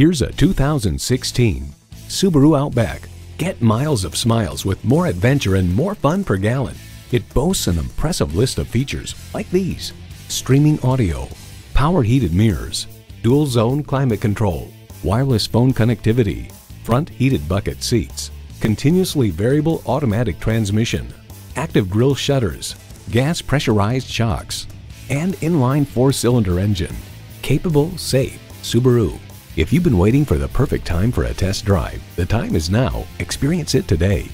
Here's a 2016 Subaru Outback. Get miles of smiles with more adventure and more fun per gallon. It boasts an impressive list of features like these. Streaming audio, power heated mirrors, dual zone climate control, wireless phone connectivity, front heated bucket seats, continuously variable automatic transmission, active grille shutters, gas pressurized shocks, and inline four-cylinder engine. Capable, safe, Subaru. If you've been waiting for the perfect time for a test drive, the time is now. Experience it today.